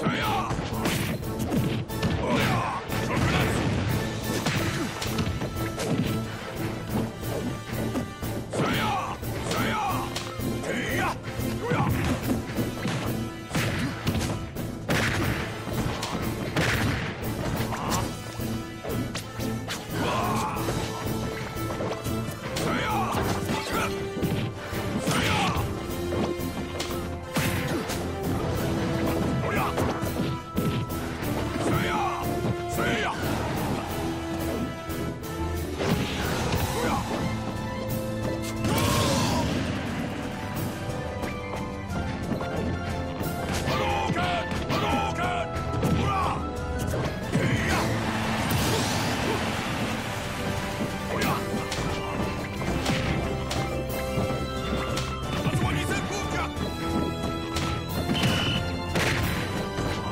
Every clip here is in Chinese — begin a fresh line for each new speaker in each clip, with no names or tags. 谁啊
哎呀！哎呀！啊！趴倒开，趴倒开！来！哎呀！哎呀！同志们，你先过去。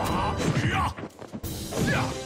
啊！哎呀！下！